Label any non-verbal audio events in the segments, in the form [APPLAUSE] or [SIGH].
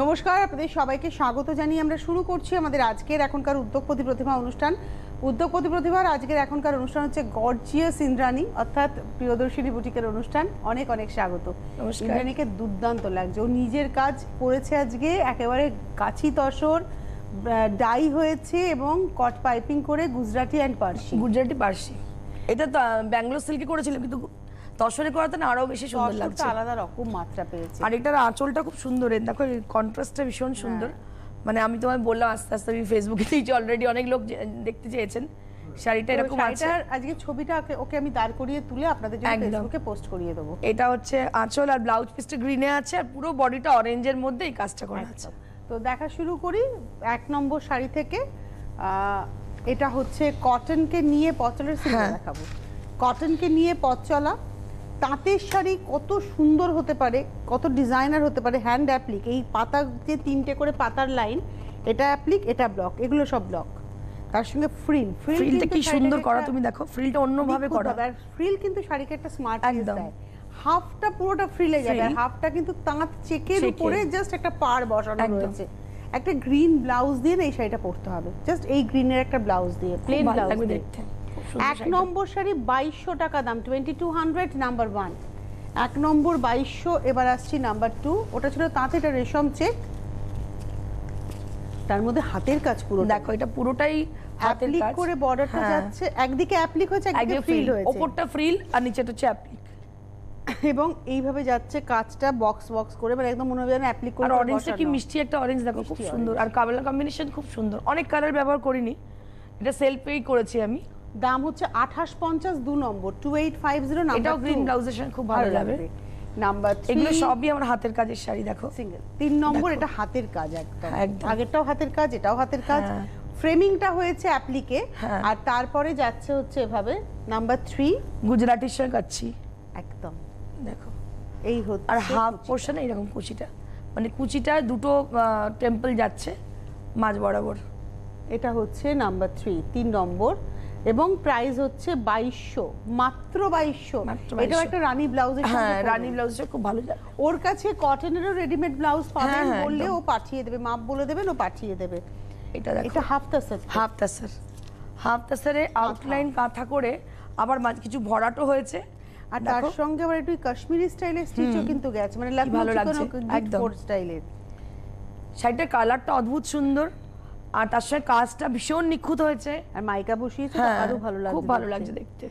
নমস্কার আপনাদের সবাইকে স্বাগত জানিয়ে আমরা শুরু করছি আমাদের আজকের এখনকার উদ্যোগপতি প্রতিভা অনুষ্ঠান। উদ্যোগপতি প্রতিভার আজকের এখনকার অনুষ্ঠান হচ্ছে গর্জিয়াস ইন্দ্রাণী অর্থাৎ প্রিয়দর্শিনী বুটিকের অনুষ্ঠান। অনেক অনেক স্বাগত। ইন্দ্রাণীকে দুর্দান্ত লাগছে। ও নিজের কাজ করেছে আজকে একেবারে কাছি তসর ডাই হয়েছে এবং কট পাইপিং করে গুজরাটি অ্যান্ড পার্সি। গুজরাটি পার্সি। এটা তো ব্যাঙ্গালোর সিল্কে করেছিলাম কিন্তু তসরে করাতে না আরও বেশি সুন্দর লাগছে। আলাদা রকম মাত্রা পেয়েছে। আর এটার আঁচলটা খুব সুন্দর এর দেখো কন্ট্রাস্টটা ভীষণ সুন্দর। মানে আমি তোমায় বললাম আস্তে আস্তে আমি ফেসবুকে দিয়েছি অলরেডি অনেক লোক দেখতে চেয়েছেন। শাড়িটা এরকম আছে। আজকে ছবিটা ওকে- আমি দাঁড় করিয়ে তুলে আপনাদের জন্য ফেসবুকে পোস্ট করিয়ে দেবো। এটা হচ্ছে আঁচল আর ব্লাউজ পিসটা গ্রিনে আছে আর পুরো বডিটা অরেঞ্জের মধ্যে এই কাজটা করা আছে তো দেখা শুরু করি এক নম্বর শাড়ি থেকে। আহ, এটা হচ্ছে কটনকে নিয়ে পচলের সিঙ্গেল হ্যাঁ। দেখাবো। কটনকে নিয়ে পথ চলা তাঁতের শাড়ি কত সুন্দর হতে পারে কত ডিজাইনার হতে পারে হ্যান্ড অ্যাপ্লিক এই পাতা যে তিনটে করে পাতার লাইন এটা অ্যাপ্লিক এটা ব্লক এগুলো সব ব্লক তার সঙ্গে ফ্রিল ফ্রিলটা কি সুন্দর করা? তুমি দেখো ফ্রিলটা অন্যভাবে করা। আর ফ্রিল কিন্তু শাড়িকে একটা স্মার্ট একদম। দেয়। হাফটা পুরোটা ফ্রিলে যাবে আর হাফটা কিন্তু তাঁত চেকের। উপরে জাস্ট একটা পার বসানো। রয়েছে। একটা গ্রিন ব্লাউজ দিয়ে এই শাড়িটা পরতে হবে। জাস্ট এই গ্রিনের একটা ব্লাউজ দিয়ে প্লেন ব্লাউজ দিয়ে। এক নম্বর শাড়ি বাইশশো টাকা দাম twenty two hundred number one এক নম্বর বাইশশো এবার আসছি নাম্বার টু ওটা ছিল তাঁতে এটা রেশম চেক। তার মধ্যে হাতের কাজ পুরো দেখো এটা পুরোটাই অ্যাপ্লিক করে বর্ডারটা হ্যাঁ। যাচ্ছে। একদিকে অ্যাপ্লিক হয়েছে একদিকে ফ্রিল হয়েছে। ওপরটা ফ্রিল আর নিচেটা হচ্ছে অ্যাপ্লিক এবং এইভাবে যাচ্ছে কাজটা বক্স বক্স করে। মানে একদম মনে হবে যেন অ্যাপ্লিক করে আর অরেঞ্জটা কি মিষ্টি একটা অরেঞ্জ দেখো খুব সুন্দর। আর কালার কম্বিনেশন খুব সুন্দর। অনেক কালার ব্যবহার করিনি। এটা সেলফেই করেছি আমি। দাম হচ্ছে আঠাশ পঞ্চাশ দু নম্বর টু এইট ফাইভ জিরো এটাও গ্রিন ব্লাউজের সঙ্গে খুব ভালো লাগবে। নাম্বার এগুলো সবই আমার হাতের কাজের শাড়ি দেখো। সিঙ্গেল তিন নম্বর এটা হাতের কাজ একদম। একদম। আগেরটাও হাতের কাজ এটাও হাতের কাজ। হ্যাঁ। ফ্রেমিংটা হয়েছে অ্যাপ্লিকে হ্যাঁ। আর তারপরে যাচ্ছে হচ্ছে এভাবে। নাম্বার থ্রি গুজরাটির সঙ্গে কাচ্ছি একদম। দেখো। এই হচ্ছে আর হাফ। পোর্শন এরকম কুচিটা। মানে কুচিটা দুটো টেম্পল যাচ্ছে মাঝ বরাবর। এটা হচ্ছে নাম্বার থ্রি তিন নম্বর। এবং প্রাইস হচ্ছে বাইশশো মাত্র বাইশশো। এটাও একটা রানী ব্লাউজের হ্যাঁ রানী ব্লাউজটা খুব ভালো যাবে ওর কাছে কটনেরও রেডিমেড ব্লাউজ পাবেন হ্যাঁ, বললে ও পাঠিয়ে দেবে মাপ বলে দেবেন ও পাঠিয়ে দেবে। এটা এটা half tussar half tussar half তাসারে outline কাঁথা করে আবার মাঝ কিছু ভরাটো হয়েছে। আর তার সঙ্গে আবার একটু কাশ্মীরি স্টাইলের স্টিচও কিন্তু গেছে। মানে ভালো লাগছে, একদম। স্টাইলের শাড়িটার কালারটা অদ্ভুত সুন্দর। আর তার সঙ্গে কাজটা ভীষণ নিখুঁত হয়েছে। আর মাইকা বসিয়েছে তো হ্যাঁ আরও ভালো লাগছে খুব ভালো। লাগছে দেখতে।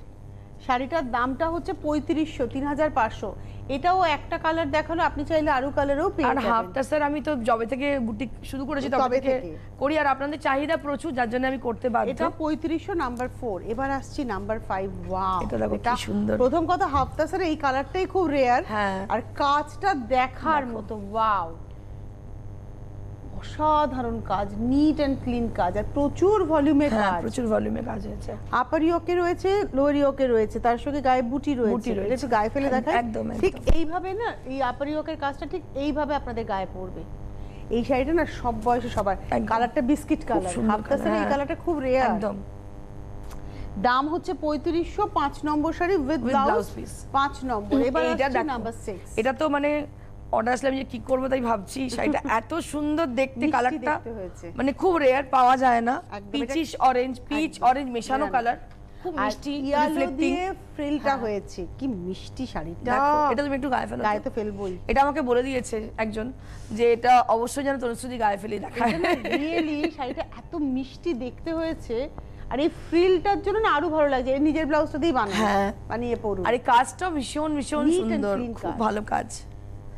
শাড়িটার দামটা হচ্ছে পঁয়ত্রিশশো তিন হাজার পাঁচশো। এটাও একটা কালার দেখাল আপনি চাইলে আরও কালারও পেয়ে আর হাফ যাবেন তাসার আমি তো জবে থেকে বুটিক শুরু করেছি তবে থেকে। করি আর আপনাদের চাহিদা প্রচুর যার জন্য আমি করতে বাধ্য। এটা পঁয়ত্রিশশো নাম্বার ফোর এবার আসছি নাম্বার ফাইভ ওয়াও এটা দেখো কি সুন্দর। প্রথম কথা হাফটা স্যার এই কালারটাই খুব রেয়ার হ্যাঁ। আর কাজটা দেখার মতো ওয়াও অসাধারণ কাজ নিট অ্যান্ড ক্লিন কাজ আর প্রচুর ভলিউমে হ্যাঁ কাজ। প্রচুর ভলিউমে কাজ হয়েছে। আপার ইয়কে রয়েছে লোয়ার ইয়কে রয়েছে তার সঙ্গে গায়ে বুটি রয়েছে। রয়েছে। একটু গায়ে ফেলে দেখায় একদম, ঠিক এইভাবে না এই আপার ইয়কের কাজটা ঠিক এইভাবে আপনাদের গায়ে পড়বে। এই শাড়িটা না সব বয়সে সবার। কালারটা বিস্কিট কালার সুন্দর হাফ কাসের এই হ্যাঁ। কালারটা খুব রেয়ার একদম। দাম হচ্ছে পঁয়ত্রিশশো পাঁচ নম্বর শাড়ি উইথ ব্লাউজ piece। পাঁচ নম্বর। এবার দেখো। নাম্বার সিক্স এটা তো মানে অর্ডার আসলে আমি যে কি করব তাই ভাবছি। [LAUGHS] শাড়িটা এত সুন্দর দেখতে কালারটা মানে খুব রেয়ার পাওয়া যায় না। পিচিশ অরেঞ্জ পিচ অরেঞ্জ মেশানো। কালার খুব মিষ্টি রিফ্লেক্টিং ফ্রিলটা হয়েছে। কি মিষ্টি শাড়িটা। এটা তুমি একটু গায়ে ফেলো গায়ে তো ফেলবোই। এটা আমাকে বলে দিয়েছে একজন যে এটা অবশ্যই যেন তনুশ্রুতি গায়ে ফেলে দেখায়। রিয়েলি শাড়িটা এত মিষ্টি দেখতে হয়েছে। আর এই ফ্রিলটার জন্য না আরও ভালো লাগছে। নিজের ব্লাউজটা দিয়ে হ্যাঁ। বানিয়ে পরুন আর এই কাজটাও ভীষণ ভীষণ সুন্দর। খুব ভালো কাজ।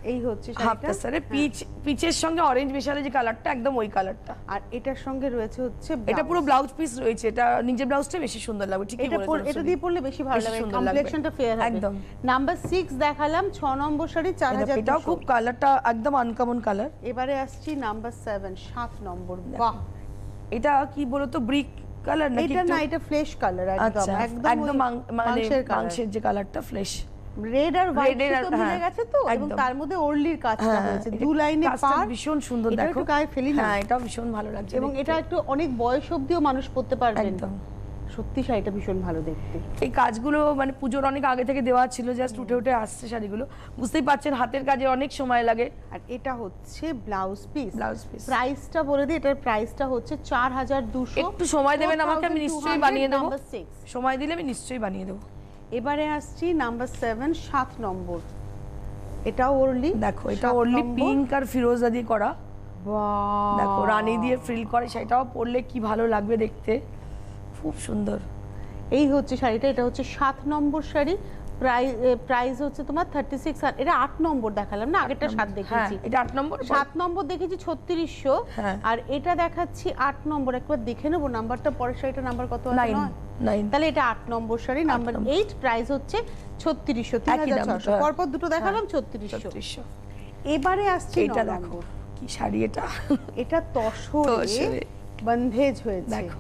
এই হচ্ছে হাফ শাড়িটা তাসারে পিচ পিচের সঙ্গে অরেঞ্জ মেশালে যে কালারটা একদম ওই কালারটা আর এটার সঙ্গে রয়েছে হচ্ছে এটা পুরো ব্লাউজ পিস রয়েছে এটা নিজের ব্লাউজটা বেশি সুন্দর লাগবে ঠিকই এটা এটা দিয়ে পরলে বেশি ভালো লাগবে। কমপ্লেকশনটা ফেয়ার হবে। একদম। নাম্বার সিক্স দেখালাম ছ নম্বর শাড়ি চার এটা- হাজার এটাও খুব কালারটা একদম আনকমন কালার এবারে আসছি নাম্বার সেভেন সাত নম্বর বাহ। এটা কি বলতো ব্রিক কালার নাকি এটা না এটা ফ্লেশ কালার একদম আচ্ছা একদম একদম ওই মাং- মানে মাংসের যে কালারটা ফ্লেশ রেড আর হোয়াইট আর- মিলে হ্যাঁ, গেছে তো এবং তার মধ্যে ওরলির কাজটা হ্যাঁ হয়েছে। দু লাইনে পার ভীষণ সুন্দর দেখো। একটু গায়ে ফেলি না। হ্যাঁ এটাও ভীষণ ভালো লাগছে এবং এটা একটু অনেক বয়স অবধিও মানুষ পড়তে পারবেন। একদম। সত্যি শাড়িটা ভীষণ ভালো দেখতে। এই কাজগুলো মানে পুজোর অনেক আগে থেকে দেওয়া ছিল জাস্ট উঠে উঠে আসছে শাড়িগুলো। বুঝতেই পারছেন হাতের কাজে অনেক সময় লাগে। আর এটা হচ্ছে ব্লাউজ পিস ব্লাউজ পিস প্রাইসটা বলে দিই এটার প্রাইসটা হচ্ছে চার হাজার দুশো। একটু সময় দেবেন আমাকে আমি নিশ্চয়ই বানিয়ে দেবো। সময় দিলে আমি নিশ্চয়ই বানিয়ে দেবো। এবারে আসছি নাম্বার সেভেন সাত নম্বর। এটাও ওরলি দেখো এটা ওনলি পিঙ্ক আর ফিরোজা দিয়ে করা। দেখো দেখো রানী দিয়ে ফ্রিল করে সেটাও পরলে কি ভালো লাগবে দেখতে। খুব সুন্দর। এই হচ্ছে শাড়িটা এটা হচ্ছে সাত নম্বর শাড়ি। প্রাইস প্রাইস হচ্ছে তোমার থার্টি সিক্স আর এটা আট নম্বর দেখালাম না? আগেরটা সাত হ্যাঁ দেখেছি এটা আট নম্বর সাত নম্বর দেখেছি ছত্রিশশো। হ্যাঁ। আর এটা দেখাচ্ছি আট নম্বর। একবার দেখে নেব নাম্বারটা পরের শাড়িটা নাম্বার কত আছে তাহলে এটা আট নম্বর শাড়ি নাম্বার। এইট প্রাইস হচ্ছে ছত্রিশশো তিন হাজার ছশো হ্যাঁ। পরপর দুটো দেখালাম ছত্রিশশো। ছত্রিশশো। এবারে আসছে এটা দেখো কি শাড়ি এটা? এটা তসরে। বন্ধেজ হয়েছে। দেখো।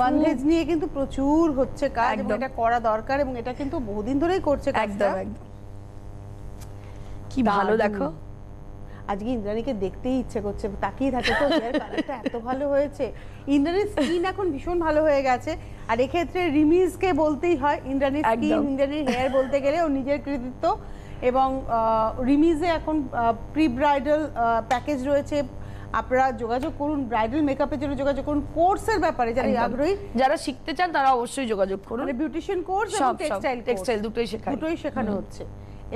বন্ধেজ নিয়ে কিন্তু প্রচুর হচ্ছে কাজ এবং এটা করা দরকার এবং এটা কিন্তু বহুদিন ধরেই করছে কাজটা। একদম একদম। কি ভালো দেখো। আজকে ইন্দ্রাণীকে দেখতেই ইচ্ছে করছে তাকিয়ে থাকে তো কালারটা এত ভালো হয়েছে? ইন্দ্রাণীর স্কিন এখন ভীষণ ভালো হয়ে গেছে। আর এক্ষেত্রে রিমিজকে বলতেই হয় ইন্দ্রাণীর স্কিন। ইন্দ্রাণীর হেয়ার বলতে গেলে ও নিজের কৃতিত্ব এবং রিমিজে এখন প্রি ব্রাইডাল প্যাকেজ রয়েছে। আপনারা যোগাযোগ করুন ব্রাইডাল মেকআপের জন্য যোগাযোগ করুন কোর্সের ব্যাপারে যারা আগ্রহী। যারা শিখতে চান তারা অবশ্যই যোগাযোগ করুন। মানে বিউটিশিয়ান কোর্স এবং টেক্সটাইল টেক্সটাইল দুটোই শেখায় দুটোই শেখানো হচ্ছে।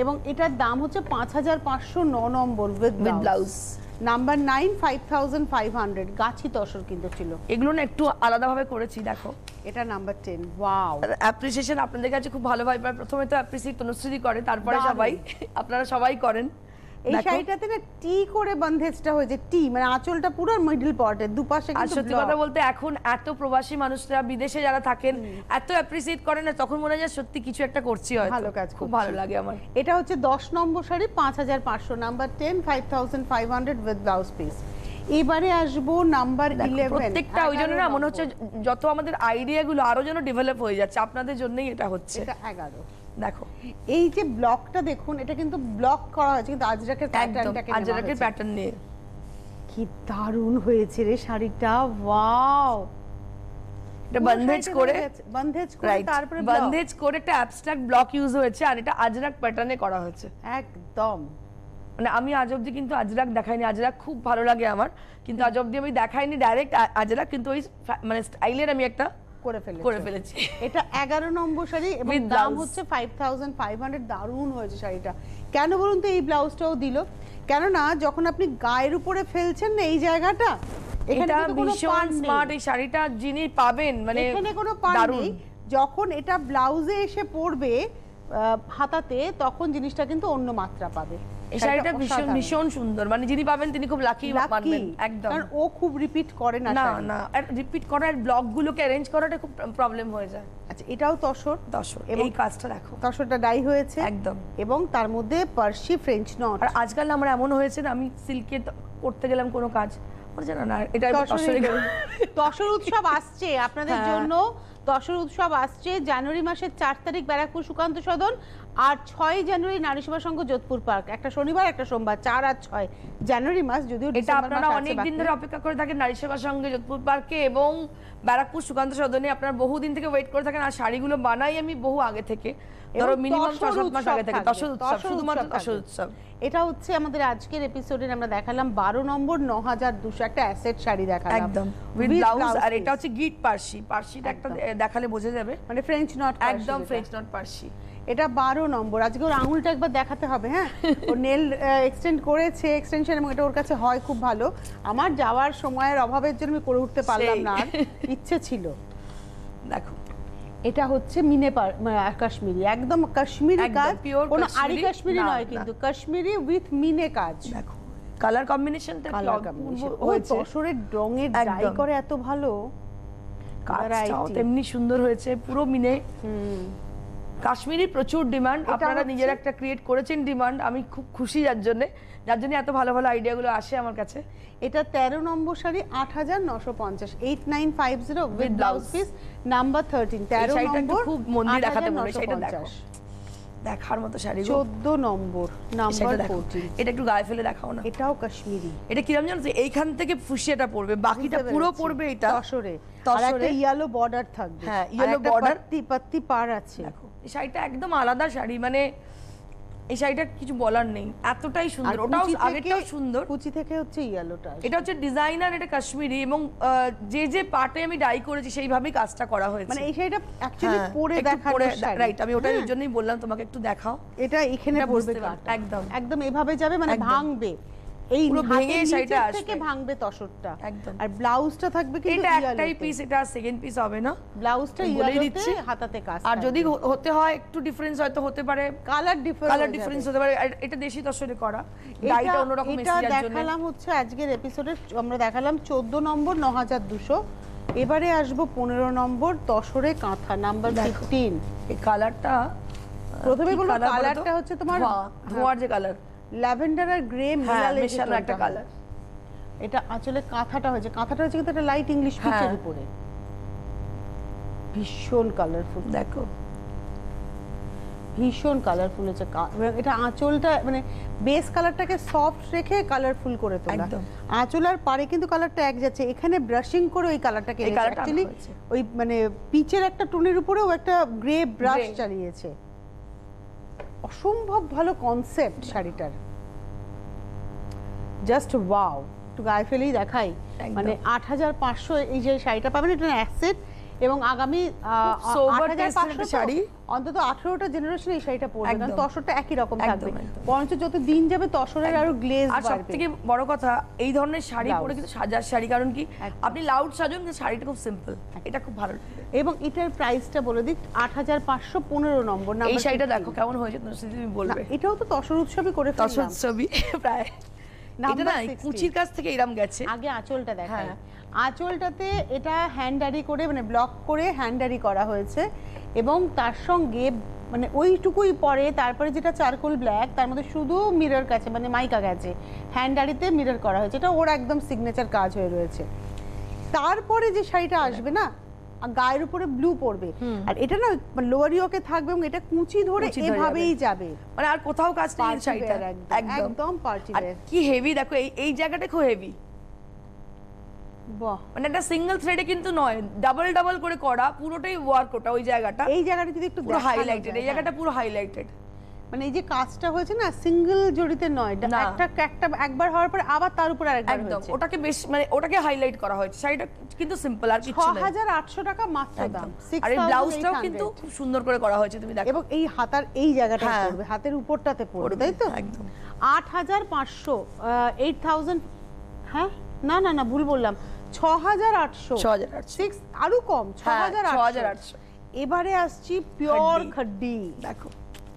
এবং এটার দাম হচ্ছে পাঁচ হাজার পাঁচশো ন নম্বর with with blouse number nine five thousand five hundred গাছি তসর কিন্তু ছিল। এগুলো না একটু আলাদাভাবে করেছি দেখো। এটা নাম্বার টেন ওয়াও অ্যাপ্রিসিয়েশন আপনাদের কাছে খুব ভালো ভাই প্রথমে তো অ্যাপ্রিসিয়েট তনুশ্রী করে তারপরে সবাই আপনারা সবাই করেন। এই। শাড়িটাতে না টি করে বন্ধেজটা হয়েছে টি মানে আঁচলটা পুরো মিডল পটের দুপাশে আর কিন্তু সত্যি কথা বলতে এখন এত প্রবাসী মানুষরা বিদেশে যারা থাকেন এত অ্যাপ্রিসিয়েট করে না তখন মনে হয় সত্যি কিছু একটা করছি হয় ভালো কাজ খুব ভালো লাগে আমার। এটা হচ্ছে দশ নম্বর শাড়ি পাঁচ হাজার পাঁচশো। Number ten five thousand five hundred with blouse piece এবারে আসব নাম্বার দেখো, ইলেভেন প্রত্যেকটা ওই জন্য না মনে হচ্ছে যত আমাদের আইডিয়া গুলো আরও যেন ডেভেলপ হয়ে যাচ্ছে আপনাদের জন্যই এটা হচ্ছে। এটা এগারো। দেখো। এই যে ব্লকটা দেখুন এটা কিন্তু ব্লক করা হয়েছে কিন্তু আজরাকের প্যাটার্নটাকে আজরাকের প্যাটার্ন নিয়ে। কি দারুণ হয়েছে রে শাড়িটা ওয়াও! এটা বন্ধেজ করে বন্ধেজ করে তারপরে বন্ধেজ করে একটা অ্যাবস্ট্রাক্ট ব্লক ইউজ হয়েছে আর এটা আজরাক প্যাটার্নে করা হয়েছে। একদম। মানে আমি আজ অব্দি কিন্তু আজরাক দেখাইনি আজরাক খুব ভালো লাগে আমার কিন্তু আজ অব্দি আমি দেখাইনি ডাইরেক্ট আজরাক কিন্তু ওই মানে স্টাইলের আমি একটা করে ফেলেছে। করে ফেলেছি। এটা এগারো নম্বর শাড়ি এবং দাম হচ্ছে ফাইভ থাউজেন্ড ফাইভ হান্ড্রেড দারুণ হয়েছে শাড়িটা। কেন বলুন তো এই ব্লাউজটাও দিল? কেননা যখন আপনি গায়ের উপরে ফেলছেন না এই জায়গাটা এটা ভীষণ স্মার্ট এই শাড়িটা যিনি পাবেন মানে এখানে কোনো পাড় নেই। যখন এটা ব্লাউজে এসে পড়বে হাতাতে তখন জিনিসটা কিন্তু অন্য মাত্রা পাবে। এই শাড়িটা ভীষণ ভীষণ সুন্দর। মানে যিনি পাবেন তিনি খুব লাকি মানবেন একদম। কারণ ও খুব রিপিট করে না না না আর রিপিট করার অ্যারেঞ্জ করাটা খুব প্রবলেম হয়ে যায়। আচ্ছা এটাও তসর? এবং- এই কাজটা দেখো। তসরটা ডাই হয়েছে। একদম। এবং তার মধ্যে পার্সি ফ্রেঞ্চ নট আর আজকাল আমার এমন হয়েছে না আমি সিল্কে করতে গেলাম কোনো কাজ। তসরে। [LAUGHS] তসর উৎসব আসছে। আপনাদের হ্যাঁ। জন্য তসর উৎসব আসছে জানুয়ারি মাসের চার তারিখ ব্যারাকপুর সুকান্ত সদন। আর ছয় জানুয়ারি নারী সেবা সংঘ যোধপুর পার্ক। একটা শনিবার একটা সোমবার চার আর ছয়। জানুয়ারি মাস যদিও এটা আপনারা মাস অনেক দিন ধরে অপেক্ষা করে থাকেন নারী সেবা সঙ্গে যোধপুর পার্কে এবং ব্যারাকপুর সুকান্ত সদনে। আপনারা বহুদিন থেকে ওয়েট করে থাকেন আর শাড়িগুলো বানাই আমি বহু আগে থেকে। ধরো মিনিমাম ছ সাত মাস আগে থেকে। থাকবে, উৎসব শুধুমাত্র উৎসব উৎসব। এটা হচ্ছে আমাদের আজকের এপিসোডে আমরা দেখালাম বারো নম্বর ন হাজার দুশো একটা অ্যাসেট শাড়ি দেখালাম। একদম উইথ ব্লাউজ আর এটা হচ্ছে গিট পার্সি। পার্সিটা একটা দেখালে বোঝা যাবে। মানে ফ্রেঞ্চ নট একদম ফ্রেঞ্চ নট পার্সি। এটা বারো নম্বর। আজকে ওর আঙুলটা একবার দেখাতে হবে হ্যাঁ? [LAUGHS] ও নেল এক্সটেন্ড করেছে এক্সটেনশন এবং এটা ওর কাছে হয় খুব ভালো। আমার যাওয়ার সময়ের অভাবের জন্য আমি করে উঠতে পারলাম না আর। ইচ্ছে ছিল। দেখো। এটা হচ্ছে মিনে কাশ্মীরি একদম কাশ্মীরি কাজ। কোনো আরি কাশ্মীরি, নয় কিন্তু কাশ্মীরি উইথ মিনে কাজ। দেখো কালার কম্বিনেশনটা কালার কম্বিনেশন হয়েছে। তসরের রঙের ডাই করে এত ভালো। কাজটাও তেমনি সুন্দর হয়েছে পুরো মিনে। হুম। কাশ্মীরি প্রচুর ডিমান্ড আপনারা নিজেরা একটা ক্রিয়েট করেছেন ডিমান্ড আমি খুব খুশি যার জন্য। যার জন্য এত ভালো ভালো আইডিয়াগুলো আসে আমার কাছে। এটা তেরো নম্বর শাড়ি আট হাজার নশো পঞ্চাশ। Eight nine five zero with blouse piece number thirteen তেরো নম্বর খুব মন দিয়ে দেখাতে 8,950 শাড়িটা দেখো। দেখার মতো শাড়ি গো। চোদ্দ নম্বর নাম্বার শাড়িটা দেখো। ফোরটিন এটা একটু গায়ে ফেলে দেখাও না। এটাও কাশ্মীরি। এটা কিরম জানো এইখান থেকে ফুসিয়াটা পড়বে। বাকিটা পুরো পড়বে এটা। তসরে। আর একটা ইয়েলো বর্ডার থাকবে। হ্যাঁ, আর yellow একটা border। পাত্তি পাত্তি পার আছে। দেখো। এই শাড়িটা একদম আলাদা শাড়ি মানে এই শাড়িটা কিছু বলার নেই। এতটাই সুন্দর। ওটাও আগেরটাও সুন্দর। কুচি থেকে হচ্ছে ইয়েলোটা এটা হচ্ছে ডিজাইনার এটা কাশ্মীরি এবং যে যে পার্টে আমি ডাই করেছি সেইভাবেই কাজটা করা হয়েছে। মানে এই শাড়িটা অ্যাকচুয়ালি পরে দেখার। রাইট আমি ওটার হ্যাঁ, জন্যই বললাম তোমাকে একটু দেখাও। এটা এখানে পড়বে। একদম। একদম এভাবে যাবে মানে ভাঙবে। এই ভেঙে নিচের শাড়িটা থেকে ভাঙবে তসরটা। একদম। আর ব্লাউজটা থাকবে কিন্তু এটা একটাই পিস এটা সেকেন্ড পিস হবে না। ব্লাউজটা আমি দিচ্ছি। হাতাতে কাজ আর যদি হতে হয় একটু ডিফারেন্স হয়তো হতে পারে। কালার ডিফারেন্স কালার ডিফারেন্স হতে পারে। এটা দেশি দর্শনে করা। ডাইটা অন্যরকম এটা মেসিয়ার জন্য। দেখালাম হচ্ছে আজকের এপিসোডে আমরা দেখালাম চোদ্দ নম্বর ন হাজার দুশো। এবারে আসব পনেরো নম্বর তসরে কাঁথা নাম্বার। ফিফটিন এই কালারটা প্রথমে কালারটা হচ্ছে তোমার ধোয়ার যে কালার ল্যাভেন্ডার আর গ্রে হ্যাঁ মেশানো একটা কালার এটা আসলে কাঁথাটা হয়েছে। কাঁথাটা হচ্ছে কিন্তু একটা লাইট ইংলিশ। পিচের উপরে। ভীষণ কালারফুল দেখো। ভীষণ কালারফুল হচ্ছে এটা আঁচলটা মানে বেস কালারটাকে সফট রেখে কালারফুল করে তোলা। আঁচল আর পারে কিন্তু কালারটা এক যাচ্ছে। এখানে ব্রাশিং করে ওই কালারটাকে অ্যাকচুয়ালি ওই মানে পিচের একটা টোনের উপরেও একটা গ্রে ব্রাশ চালিয়েছে। অসম্ভব ভালো কনসেপ্ট শাড়িটার। জাস্ট ওয়াও একটু গায়ে ফেলেই দেখাই। মানে আট হাজার পাঁচশো এই যে শাড়িটা পাবেন এটা অ্যাসেট এবং আগামী শাড়ি। অন্তত আঠেরোটা জেনারেশন এই শাড়িটা পরবে কারণ তসরটা একই রকম থাকবে। বরঞ্চ যত দিন যাবে তসরের আরও গ্লেজ আর সব থেকে বড় কথা এই ধরনের শাড়ি পরে কিন্তু সাজার শাড়ি কারণ কি? আপনি লাউড সাজুন কিন্তু শাড়িটা খুব সিম্পল এটা খুব ভালো। এবং এটার প্রাইসটা বলে দিই আট হাজার পাঁচশো পনেরো নম্বর না এই শাড়িটা দেখো কেমন হয়েছে তুমি বলবে। এটাও তো তসর উৎসবই করে তসর উৎসবই [LAUGHS] প্রায়। এটা না 16 কুচির কাছ থেকে এরম গেছে। আগে আঁচলটা দেখাই। হ্যাঁ। আঁচলটাতে এটা হ্যান্ডারি করে মানে ব্লক করে হ্যান্ডারি করা হয়েছে এবং তার সঙ্গে মানে ওইটুকুই পরে তারপরে যেটা চারকোল ব্ল্যাক তার মধ্যে শুধু মিরর কাছে মানে মাইকা গেছে হ্যান্ডারিতে মিরর করা হয়েছে। এটা ওর একদম সিগনেচার কাজ হয়ে রয়েছে। তারপরে যে শাড়িটা আসবে না গায়ের উপরে ব্লু পড়বে আর এটা না লোয়ার ইয়কে থাকবে এবং এটা কুচি ধরে এভাবেই যাবে। মানে আর কোথাও কাজ নেই শাড়িটা একদম, party আর কি হেভি দেখো এই এই জায়গাটা খুব হেভি বাহ। মানে একটা সিঙ্গেল থ্রেডে কিন্তু নয় ডাবল ডাবল করে করা পুরোটাই ওয়ার্ক ওটা ওই জায়গাটা। এই জায়গাটা যদি একটু পুরো হাইলাইটেড এই জায়গাটা পুরো হাইলাইটেড মানে এই যে কাজটা হয়েছে না সিঙ্গেল জড়িতে নয় একটা একটা একবার হওয়ার পরে আবার তার উপর আরেকবার একদম ওটাকে বেশ মানে ওটাকে হাইলাইট করা হয়েছে। শাড়িটা কিন্তু সিম্পল আর ছ কিছু হাজার আটশো টাকা মাত্র দাম আর এই ব্লাউজটাও কিন্তু খুব সুন্দর করে করা হয়েছে তুমি দেখো। এবং এই হাতার এই জায়গাটা হ্যাঁ। পড়বে হাতের উপরটাতে পড়বে তাই তো? একদম। আট হাজার পাঁচশো এইট থাউজেন্ড হ্যাঁ? না না না ভুল বললাম। ছ হাজার আটশো। 6800 সিক্স আরও কম ছ হ্যাঁ, হাজার 6800 এবারে আসছি পিওর খাড্ডি। দেখো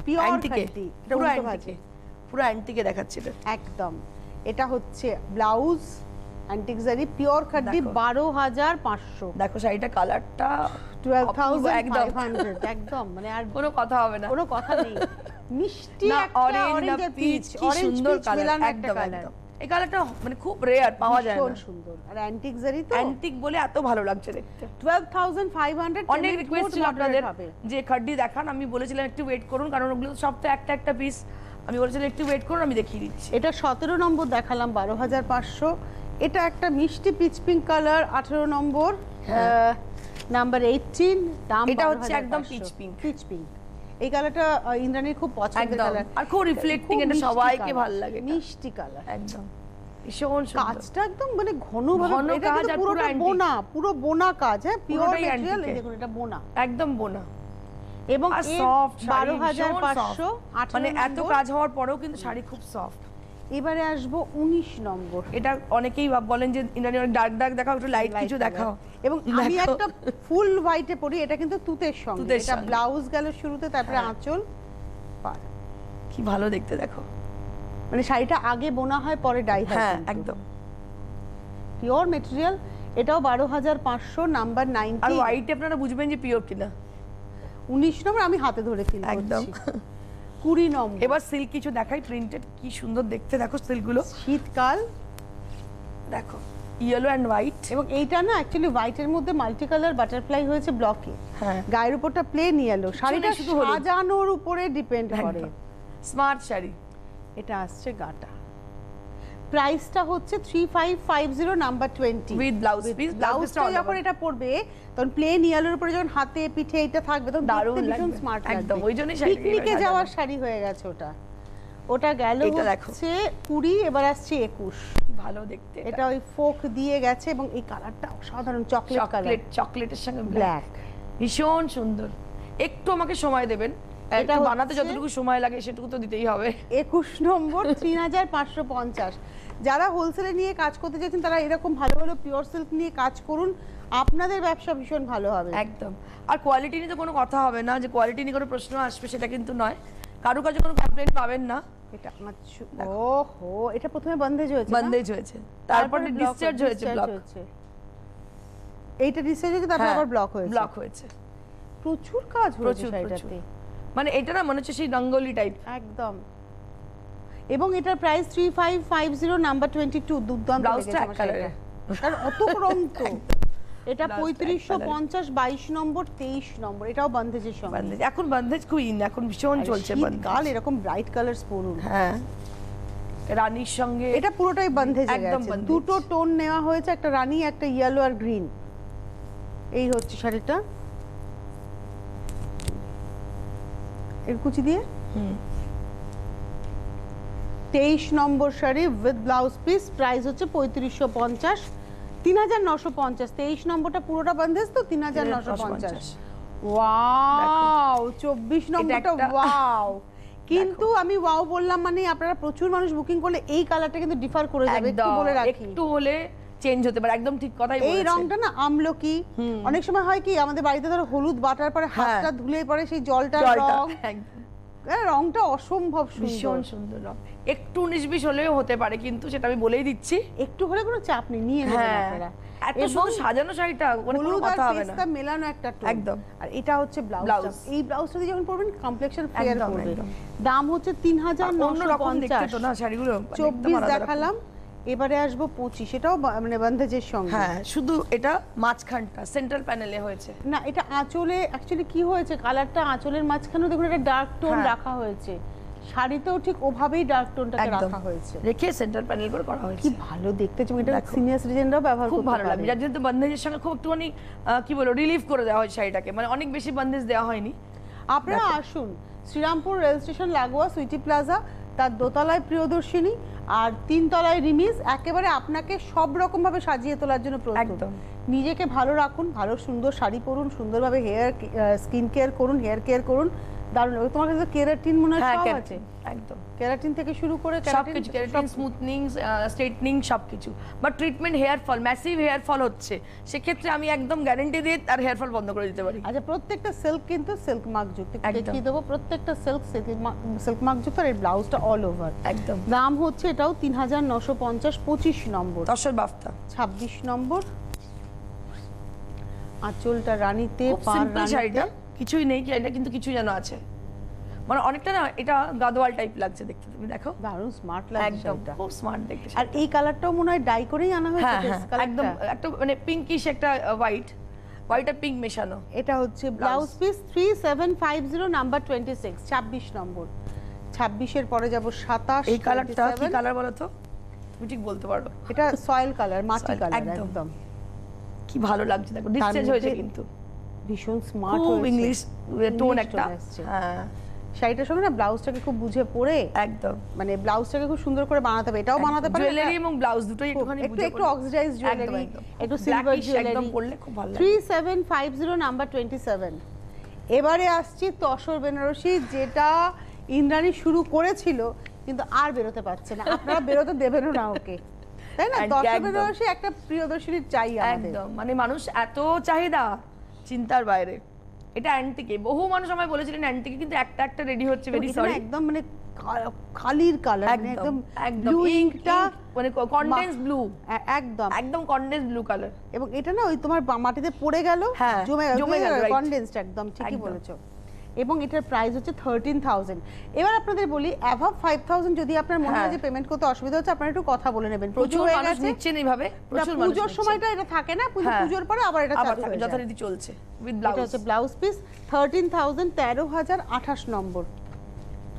পিওর অ্যান্টিকে খাড্ডি। পুরো অ্যান্টিকে পুরো অ্যান্টিকে দেখাচ্ছে এটা। একদম। এটা হচ্ছে ব্লাউজ অ্যান্টিকজারি পিওর খাড্ডি বারো হাজার পাঁচশো। দেখো শাড়িটা কালারটা টুয়েলভ থাউজেন্ড একদম। হান্ড্রেড একদম। মানে আর কোনো কথা হবে না। কোনো কথা নেই। মিষ্টি একটা অরেঞ্জ না অরেঞ্জ আর পিচ পিচ অরেঞ্জ সুন্দর কালার একদম একদম। এই কালারটা মানে খুব রেয়ার পাওয়া যায় না। সুন্দর। আর অ্যান্টিকজারি তো। অ্যান্টিক বলে এত ভালো লাগছে দেখতে। টুয়েলভ থাউজেন্ড ফাইভ হান্ড্রেড অনেক রিকোয়েস্ট ছিল আপনাদের যে খাড্ডি দেখান আমি বলেছিলাম একটু ওয়েট করুন কারণ ওগুলো সব তো একটা একটা পিস আমি বলেছিলাম একটু ওয়েট করুন আমি দেখিয়ে দিচ্ছি। এটা সতেরো নম্বর দেখালাম বারো হাজার পাঁচশো। এটা একটা মিষ্টি পিচ পিঙ্ক কালার আঠেরো নম্বর নাম্বার এইটিন দাম হ্যাঁ। এটা হচ্ছে একদম peach pink। পিচ পিঙ্ক এই কালারটা ইন্দ্রাণীর খুব পছন্দের কালার আর খুব রিফ্লেক্টিং এটা সবাইকে ভালো লাগে। মিষ্টি কালার একদম। ভীষণ কাজটা একদম মানে ঘন ঘন কাজ আর পুরো বোনা পুরো বোনা কাজ হ্যাঁ? পিওর ম্যাটেরিয়াল দেখুন এটা বোনা। একদম বোনা। এবং সফট বারো হাজার পাঁচশো মানে এত কাজ হওয়ার পরেও কিন্তু শাড়ি খুব সফট এবারে আসব উনিশ নম্বর। এটা অনেকেই বলেন যে ইন্ডিয়ান অনেক ডার্ক ডার্ক দেখাও একটু লাইট কিছু দেখাও। এবং আমি একটা ফুল হোয়াইটে পরি এটা কিন্তু তুতের সঙ্গে। এটা। ব্লাউজ গেল শুরুতে তারপরে হ্যাঁ। আঁচল। কি ভালো দেখতে দেখো। মানে শাড়িটা আগে বোনা হয় পরে ডাই হয় হ্যাঁ একদম। পিওর মেটেরিয়াল এটাও বারো হাজার পাঁচশো নাম্বার নাইন আর হোয়াইট আপনারা বুঝবেন যে পিওর কিনা। উনিশ নম্বর আমি হাতে ধরে ফিল একদম। কুড়ি নম্বর। এবার সিল্ক কিছু দেখাই প্রিন্টেড কি সুন্দর দেখতে দেখো সিল্কগুলো শীতকাল। দেখো ইয়েলো অ্যান্ড হোয়াইট এবং এইটা না অ্যাকচুয়ালি হোয়াইটের মধ্যে মাল্টি কালার বাটারফ্লাই হয়েছে ব্লকে হ্যাঁ। গায়ের উপরটা প্লেন ইয়েলো শাড়িটা। সাজানোর উপরে ডিপেন্ড করে। স্মার্ট শাড়ি। এটা আসছে গাটা। প্রাইসটা হচ্ছে three five five zero number twenty blouse piece, blouse ব্লাউজটা যখন এটা পড়বে তখন প্লেন ইয়েলোর উপরে যখন হাতে পিঠে এটা থাকবে তখন দারুণ ভীষণ। স্মার্ট একদম, ওই জন্যই শাড়িটাকে পিকনিকে যাওয়ার শাড়ি হয়ে গেছে ওটা। ওটা গেল হচ্ছে কুড়ি এবার আসছে একুশ। ভালো দেখতে এটা। ওই ফোক দিয়ে গেছে এবং এই কালারটা অসাধারণ চকলেট কালার চকলেট চকলেটের সঙ্গে ব্ল্যাক ভীষণ সুন্দর। একটু আমাকে সময় দেবেন। এটা বানাতে যতটুকু সময় লাগে সেটুকু তো দিতেই হবে। একুশ নম্বর তিন হাজার পাঁচশো পঞ্চাশ। যারা হোলসেলে নিয়ে কাজ করতে চাইছেন তারা এরকম ভালো ভালো পিওর সিল্ক নিয়ে কাজ করুন আপনাদের ব্যবসা ভীষণ ভালো হবে। একদম। আর কোয়ালিটি নিয়ে তো কোনো কথা হবে না যে কোয়ালিটি নিয়ে কোনো প্রশ্ন আসবে সেটা কিন্তু নয়। কারও কাছে কোনো কমপ্লেন পাবেন না। এটা আমার ও হো এটা প্রথমে বন্ধেজ হয়েছে না? বন্দেজ হয়েছে। তারপরে ডিসচার্জ হয়েছে ব্লক হয়েছে। এইটা ডিসচার্জ হয়েছে তারপর আবার ব্লক হয়েছে। ব্লক হয়েছে। প্রচুর কাজ হয়েছে শাড়িটাতে। মানে এটা না মনে হচ্ছে সেই রঙ্গোলি টাইপ একদম। এবং এটার price three five five zero number twenty two দুর্দান্ত। কারণ অত রং তো এটা পঁয়ত্রিশশো। পঞ্চাশ বাইশ নম্বর তেইশ নম্বর এটাও বন্ধেজের সঙ্গে। বন্দেজ এখন বন্দেজ কুইন এখন ভীষণ চলছে শীতকাল বন্দেজ এরকম ব্রাইট কালার্স পরুন। হ্যাঁ। রানীর সঙ্গে এটা পুরোটাই বন্ধেজে একদম দুটো টোন নেওয়া হয়েছে একটা রানী একটা ইয়েলো আর গ্রিন এই হচ্ছে শাড়িটা। এর কুচি দিয়ে? তেইশ নম্বর sari with blouse piece price হচ্ছে পঁয়ত্রিশশো পঞ্চাশ তিন হাজার নশো পঞ্চাশ। তেইশ নম্বরটা পুরোটা বন্ধেজ তো? তিন হাজার নশো পঞ্চাশ। 950 ওয়াও চব্বিশ নম্বরটা ওয়াও [LAUGHS] কিন্তু আমি ওয়াও বললাম মানে আপনারা প্রচুর মানুষ বুকিং করলে এই কালারটা কিন্তু ডিফার করে যাবে। একটু বলে রাখি। একটু হলে চেঞ্জ হতে পারে একদম ঠিক কথাই এই রংটা না আমলকি অনেক সময় হয় কি আমাদের বাড়িতে ধরো হলুদ বাটার পরে হ্যাঁ। হাতটা ধুলে পরে সেই জলটা রং। একদম। রংটা অসম্ভব ভীষণ সুন্দর রং। একটু উনিশ বিশ হলেও হতে পারে কিন্তু সেটা আমি বলেই দিচ্ছি। একটু হলে কোনো চাপ নেই নিয়ে নেবেন হ্যাঁ। আপনারা। এত সুন্দর সাজানো শাড়িটা মানে কোনো কথা হবে না। মেলানো একটা একদম। আর এটা হচ্ছে ব্লাউজ। এই ব্লাউজটা দিয়ে যখন পরবেন কমপ্লেক্সন ফেয়ার করবে দাম হচ্ছে তিন হাজার অন্য নশো পঞ্চাশ। তো না শাড়িগুলো মানে চব্বিশ। দেখালাম। এবারে আসব পঁচিশ এটাও মানে বন্ধেজের সঙ্গে। হ্যাঁ শুধু এটা মাঝখানটা সেন্ট্রাল প্যানেলে হয়েছে। না এটা আঁচলে অ্যাকচুয়ালি কি হয়েছে? কালারটা আঁচলের মাঝখানেও দেখুন একটা ডার্ক টোন হ্যাঁ। রাখা হয়েছে। শাড়িতেও ঠিক ওভাবেই ডার্ক টোনটাকে রাখা হয়েছে। রেখে সেন্ট্রাল প্যানেল করে করা হয়েছে। কি ভালো দেখতে চাই এটা সিনিয়র সিটিজেনরাও ব্যবহার খুব ভালো লাগবে যার জন্য বন্ধেজের সঙ্গে খুব একটুখানি কি বলব রিলিফ করে দেওয়া হয় শাড়িটাকে। মানে অনেক বেশি বন্ধেজ দেওয়া হয়নি। আপনারা আসুন শ্রীরামপুর রেল স্টেশন লাগোয়া সুইটি প্লাজা তার দোতলায় প্রিয়দর্শিনী। আর তিনতলায় রিমিজ একেবারে আপনাকে সব রকমভাবে সাজিয়ে তোলার জন্য প্রস্তুত একদম। নিজেকে ভালো রাখুন ভালো সুন্দর শাড়ি পরুন সুন্দরভাবে হেয়ার স্কিন কেয়ার করুন হেয়ার কেয়ার করুন দারুণ। তোমার কাছে কেরাটিন মনে হয় হ্যাঁ সব আছে? একদম। কেরাটিন থেকে শুরু করে সবকিছু কেরাটিন স্মুথনিং স্ট্রেটনিং সবকিছু but treatment hair fall massive hair fall হচ্ছে। সেক্ষেত্রে আমি একদম গ্যারান্টি দিয়ে তার হেয়ার ফল বন্ধ করে দিতে পারি। আচ্ছা প্রত্যেকটা সিল্ক কিন্তু সিল্ক মার্ক যুক্ত দেখিয়ে দেবো প্রত্যেকটা সিল্ক সিল্ক মার্ক যুক্ত আর এই ব্লাউজটা অল ওভার একদম। দাম হচ্ছে এটাও তিন হাজার নশো পঞ্চাশ পঁচিশ নম্বর। দশের বাফতা ছাব্বিশ নম্বর। আঁচলটা রানীতে পাড় রানীতে। কিছুই নেই এটা কিন্তু কিছুই যেন আছে। মানে অনেকটা না এটা গাদোয়াল টাইপ লাগছে দেখতে তুমি দেখো। দারুণ স্মার্ট লাগছে একদম খুব স্মার্ট দেখতে আর এই কালারটাও মনে হয় ডাই করেই আনা হয়েছে হ্যাঁ হ্যাঁ একদম একটা মানে পিঙ্কিশ একটা হোয়াইট হোয়াইট আর পিঙ্ক মেশানো। এটা হচ্ছে blouse piece three seven five zero number twenty six ছাব্বিশ নম্বর। ছাব্বিশের পরে যাব সাতাশ এই কালারটা কি কালার বলো তো? তুমি ঠিক বলতে পারো এটা সয়েল কালার মাটি কালার একদম। একদম। কি ভালো লাগছে দেখো ডিসচেঞ্জ হয়েছে কিন্তু। ভীষণ স্মার্ট খুব ইংলিশ টোন একটা। হ্যাঁ। শাড়িটার সঙ্গে না ব্লাউজটাকে খুব বুঝে পরে একদম। মানে ব্লাউজটাকে খুব সুন্দর করে বানাতে হবে। এটাও বানাতে পারে জুয়েলারি এবং ব্লাউজ দুটোই একটুখানি বুঝে একটু অক্সিডাইজ জুয়েলারি একটু সিলভার জুয়েলারি একদম পরলে খুব ভালো থ্রি লাগে। Seven five zero number twenty seven এবারে আসছি তসর বেনারসি যেটা ইন্দ্রাণী শুরু করেছিল কিন্তু আর বেরোতে পারছে না। আপনারা বেরোতে দেবেনও না ওকে। তাই না? তসর বেনারসি একটা প্রিয়দর্শিনীর চাই আমাদের। একদম। মানে মানুষ এত চাহিদা। চিন্তার বাইরে। এটা অ্যান্টিকে বহু মানুষ আমায় বলেছিলেন অ্যান্টিকে কিন্তু একটা একটা রেডি হচ্ছে ভেরি সরি একদম মানে খালির কালার মানে একদম একদম ব্লু ইঙ্কটা মানে কন্ডেন্স ব্লু একদম। একদম কন্ডেন্স ব্লু কালার এবং এটা না ওই তোমার মাটিতে পড়ে গেল হ্যাঁ, জমে গেল. কনডেন্সড একদম ঠিকই। বলেছ। এবং এটার প্রাইস হচ্ছে থার্টিন থাউজেন্ড এবার আপনাদের বলি অ্যাভাব ফাইভ থাউজেন্ড যদি আপনার মনে হয় হ্যাঁ। যে পেমেন্ট করতে অসুবিধা হচ্ছে আপনারা একটু কথা বলে নেবেন প্রচুর মানুষ গেছে নিচ্ছেন এইভাবে পুজোর সময়টা এটা থাকে না পুজো- হ্যাঁ। পুজোর পরে আবার এটা। যথারীতি চলছে উইথ এটা হচ্ছে ব্লাউজ পিস থার্টিন থাউজেন্ড তেরো হাজার আঠাশ নম্বর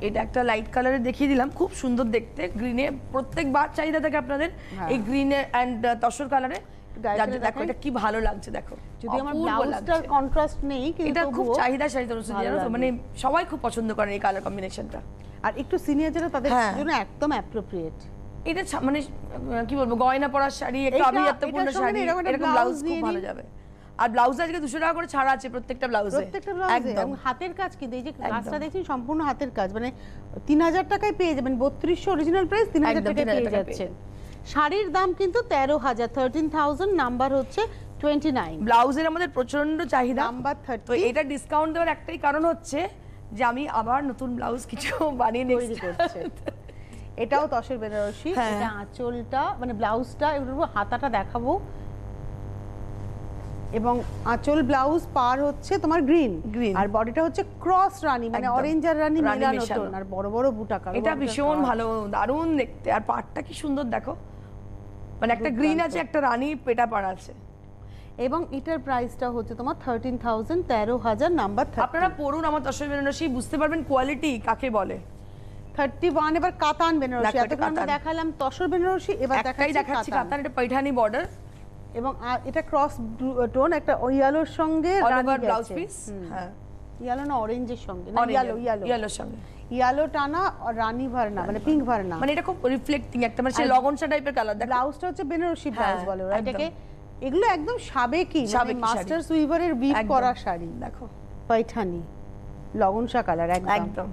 এটা একটা লাইট কালারে দেখিয়ে দিলাম খুব সুন্দর দেখতে গ্রিনে প্রত্যেকবার চাহিদা থাকে আপনাদের হ্যাঁ। এই গ্রিনে অ্যান্ড তসর কালারে গায়ে ফেলে দেখো এটা কি ভালো লাগছে দেখো। যদি আমার ব্লাউজটার কন্ট্রাস্ট নেই কিন্তু এটা খুব চাহিদা শাড়ি তনুশ্রী জানো তো? মানে সবাই খুব পছন্দ করেন এই কালার কম্বিনেশনটা আর একটু সিনিয়র যারা তাদের হ্যাঁ। জন্য একদম অ্যাপ্রোপ্রিয়েট এটা মানে কি বলব গয়না পরার শাড়ি একটু আভিজাত্যপূর্ণ শাড়ি এরকম একটা এরকম blouse ব্লাউজ খুব ভালো যাবে। আর ব্লাউজে আজকে দুশো টাকা করে ছাড়া আছে প্রত্যেকটা ব্লাউজে প্রত্যেকটা ব্লাউজে এবং হাতের কাজ কিন্তু এই যে কাজটা সম্পূর্ণ হাতের কাজ। মানে তিন হাজার টাকায় পেয়ে যাবেন বত্রিশশো অরিজিনাল প্রাইস তিন হাজার একদম, 3,000 টাকায় পেয়ে যাচ্ছেন। শাড়ির দাম কিন্তু তেরো হাজার থার্টিন থাউজেন্ড নাম্বার হচ্ছে টোয়েন্টি নাইন ব্লাউজের আমাদের প্রচণ্ড চাহিদা। নাম্বার থার্টি এটা ডিসকাউন্ট দেওয়ার একটাই কারণ হচ্ছে যে আমি আবার নতুন ব্লাউজ কিছু [LAUGHS] বানিয়ে তৈরি করছে। এটাও তসের বেনারসি। হ্যাঁ। এটা আঁচলটা মানে ব্লাউজটা এগুলোর হাতাটা দেখাবো। এবং আঁচল ব্লাউজ পার হচ্ছে তোমার গ্রিন। গ্রিন। আর বডিটা হচ্ছে ক্রস রানী মানে। অরেঞ্জ আর রানী মিলানো টোন। আর বড় বড় বুটা এটা ভীষণ ভালো দারুণ দেখতে। আর পাটটা কি সুন্দর দেখো। মানে একটা গ্রিন আছে একটা রানী পেটা পাড় আছে। এবং এটার প্রাইসটা হচ্ছে তোমার থার্টিন থাউজেন্ড তেরো হাজার নাম্বার আপনারা পড়ুন আমার তসর বেনারসি বুঝতে পারবেন কোয়ালিটি কাকে বলে। থার্টি ওয়ান এবার কাতান বেনারসি। এতক্ষণ আমরা দেখালাম তসর বেনারসি এবার দেখাচ্ছি কাতান। এটা পৈঠানি বর্ডার এবং এটা ক্রস টোন একটা ইয়েলোর সঙ্গে ব্লাউজ পিস হ্যাঁ। ইয়েলো না অরেঞ্জের সঙ্গে? না ইয়েলো ইয়েলো ইয়েলোর সঙ্গে। ইয়েলো টানা আর রানী ভারনা মানে পিঙ্ক ভারনা। মানে এটা খুব রিফ্লেক্টিং একটা মানে সেই লগনসা টাইপের কালার দেখো। ব্লাউজটা হচ্ছে বেনারসি ব্লাউজ হ্যাঁ, বলে ওরা। এটাকে এগুলো একদম সাবেকি মানে মাস্টার সুইভারের উইভ করা শাড়ি। দেখো। পৈঠানি লগনসা কালার একদম। একদম।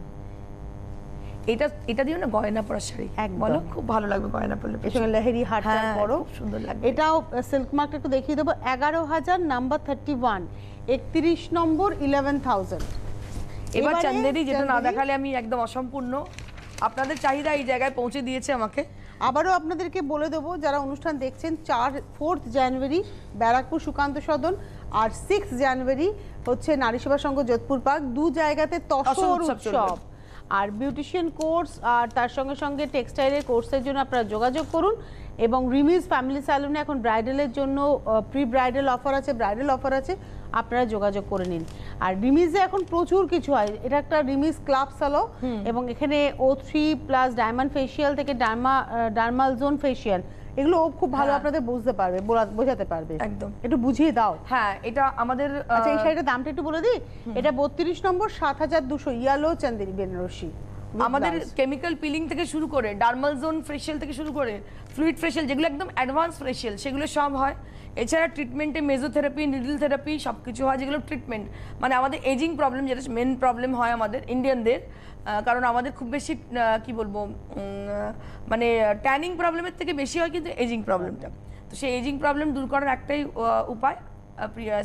এটা এটা দিও না গয়না পরা শাড়ি। একদম। বলো খুব ভালো লাগবে গয়না পরলে। এর সঙ্গে লেহেরি হাটটা হ্যাঁ, বড় সুন্দর লাগবে। এটাও সিল্ক মার্ক একটু দেখিয়ে দেবো। এগারো হাজার নাম্বার থার্টি ওয়ান একত্রিশ নম্বর ইলেভেন থাউজেন্ড এবার চান্দেরি যেটা না দেখালে আমি একদম অসম্পূর্ণ। আপনাদের চাহিদা এই জায়গায় পৌঁছে দিয়েছে আমাকে। আবারও আপনাদেরকে বলে দেবো যারা অনুষ্ঠান দেখছেন চার ফোর্থ জানুয়ারি ব্যারাকপুর সুকান্ত সদন আর সিক্স জানুয়ারি হচ্ছে নারী সেবা সংঘ যোধপুর পার্ক। দু জায়গাতে তসর উৎসব আর বিউটিশিয়ান কোর্স আর তার সঙ্গে সঙ্গে টেক্সটাইলের কোর্সের জন্য আপনারা যোগাযোগ করুন। এবং রিমিজ ফ্যামিলি স্যালুনে এখন ব্রাইডালের জন্য প্রি ব্রাইডাল অফার আছে ব্রাইডাল অফার আছে আপনারা যোগাযোগ করে নিন। আর রিমিজে এখন প্রচুর কিছু হয়। এটা একটা রিমিজ ক্লাব সালো এবং এখানে ও থ্রি প্লাস ডায়মন্ড ফেসিয়াল থেকে ডার্মা ডার্মাল জোন ফেসিয়াল এগুলো ও খুব ভালো হ্যাঁ। আপনাদের বুঝতে পারবে বোঝাতে পারবে। একদম। একটু বুঝিয়ে দাও। হ্যাঁ এটা আমাদের আচ্ছা এই শাড়িটার দামটা একটু বলে দিই। এটা বত্রিশ নম্বর সাত হাজার দুশো ইয়ালো চান্দেরি বেনারসি আমাদের কেমিক্যাল পিলিং থেকে শুরু করে ডার্মাল জোন ফেশিয়াল থেকে শুরু করে ফ্লুইড ফেশিয়াল যেগুলো একদম অ্যাডভান্স ফেশিয়াল সেগুলো সব হয়। এছাড়া ট্রিটমেন্টে মেজোথেরাপি নিডল থেরাপি সব কিছু হয় যেগুলো ট্রিটমেন্ট মানে আমাদের এজিং প্রবলেম যেটা মেন প্রবলেম হয় আমাদের ইন্ডিয়ানদের কারণ আমাদের খুব বেশি কি বলব মানে ট্যানিং প্রবলেমের থেকে বেশি হয় কিন্তু এজিং প্রবলেমটা তো সেই এজিং প্রবলেম দূর করার একটাই উপায়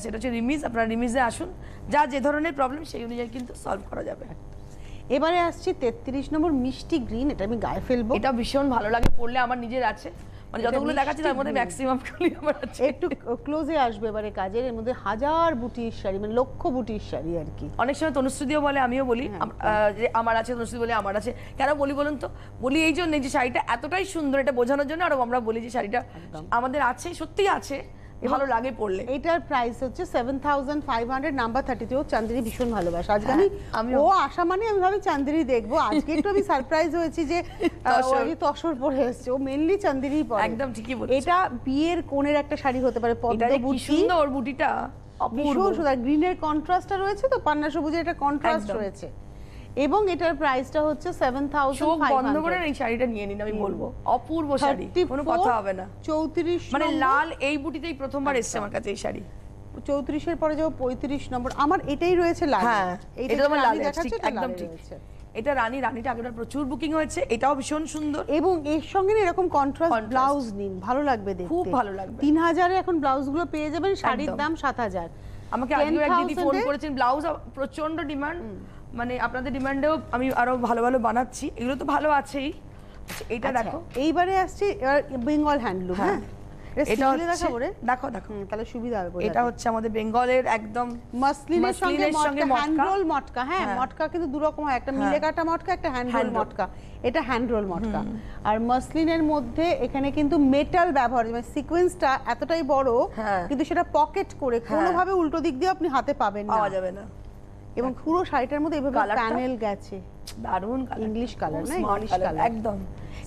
সেটা হচ্ছে রিমিজ আপনারা রিমিজে আসুন। যা যে ধরনের প্রবলেম সেই অনুযায়ী কিন্তু সলভ করা যাবে। এবারে আসছি তেত্রিশ নম্বর মিষ্টি গ্রিন এটা আমি গায়ে ফেলব। এটা ভীষণ ভালো লাগে পড়লে আমার নিজের আছে। মানে যতগুলো দেখাচ্ছি তার মধ্যে ম্যাক্সিমাম গুলি আমার আছে। একটু ক্লোজে আসবে এবারে কাজের এর মধ্যে হাজার বুটির শাড়ি মানে লক্ষ বুটির শাড়ি আর কি। অনেক সময় তনুশ্রুতিও বলে আমিও বলি হ্যাঁ, যে আমার আছে তনুশ্রুতি বলে আমার আছে। কেন বলি বলুন তো? বলি এই জন্য যে শাড়িটা এতটাই সুন্দর এটা বোঝানোর জন্য আর আমরা বলি যে শাড়িটা আমাদের আছে সত্যি আছে। ভালো লাগে পড়লে। এটার প্রাইস হচ্ছে seven thousand five hundred number থার্টিতে ও চান্দেরি ভীষণ ভালোবাসে। আজকে আমি হ্যাঁ, ও আসা মানে আমি ভাবি চান্দেরি দেখব। আজকে একটু আমি সারপ্রাইজ হয়েছি যে আহ, ও তসর। পরে এসছে। ও মেনলি চান্দেরি পরে। একদম ঠিকই বলেছ। এটা বিয়ের কোণের একটা শাড়ি হতে পারে পদ্ম বুটি সুন্দর বুটিটা অপূর্ব। ভীষণ সুন্দর। গ্রিনের কন্ট্রাস্টটা রয়েছে তো পান্না সবুজের একটা কন্ট্রাস্ট রয়েছে। এবং এটার প্রাইসটা হচ্ছে সেভেন চোখ থাউজেন্ড বন্ধ করে এই শাড়িটা নিয়ে নিন আমি বলব। অপূর্ব শাড়ি কোনো কথা হবে না। চৌত্রিশ মানে লাল এই বুটিতেই প্রথমবার এসছে আমার কাছে এই শাড়ি। চৌত্রিশের পরে যাব পঁয়ত্রিশ নম্বর। আমার এটাই রয়েছে লাল। হ্যাঁ এটা লাল একদম ঠিক। রানী রানীটা আগের প্রচুর বুকিং হয়েছে এটাও ভীষণ সুন্দর। এবং এর সঙ্গে এরকম কন্ট্রাস্ট ব্লাউজ নিন ভালো লাগবে দেখতে। খুব ভালো লাগবে। তিন হাজারে এখন ব্লাউজগুলো পেয়ে যাবেন শাড়ির দাম সাত হাজার। আমাকে আগেও এক দিদি ফোন করেছেন ব্লাউজ প্রচণ্ড ডিমান্ড মানে আপনাদের ডিমান্ডেও আমি আরও ভালো ভালো বানাচ্ছি। এগুলো তো ভালো আছেই। আচ্ছা, এটা আচ্ছা, দেখো। এইবারে আসছে বেঙ্গল হ্যান্ডলুম হ্যাঁ। হ্যাঁ? এটা single এ হচ্ছে দেখাবো রে? দেখো দেখো। তাহলে সুবিধা হবে এটা হচ্ছে আমাদের বেঙ্গলের একদম মাসলিনের সঙ্গে মটকা হ্যাঁ হ্যাঁ। মটকা কিন্তু দু রকম হয়। একটা মিলে কাটা মটকা একটা হ্যান্ড রোল Hand roll। মটকা। এটা হ্যান্ড রোল মটকা আর মাসলিনের মধ্যে এখানে কিন্তু মেটাল ব্যবহার মানে সিকোয়েন্সটা এতটাই বড় হ্যাঁ। কিন্তু সেটা পকেট করে কোনোভাবে উল্টো দিক দিয়ে আপনি হাতে পাবেন না। পাওয়া যাবে না। এবং পুরো শাড়িটার মধ্যে এভাবে? প্যানেল গেছে। দারুণ কালার English colour না? ইংলিশ কালার একদম।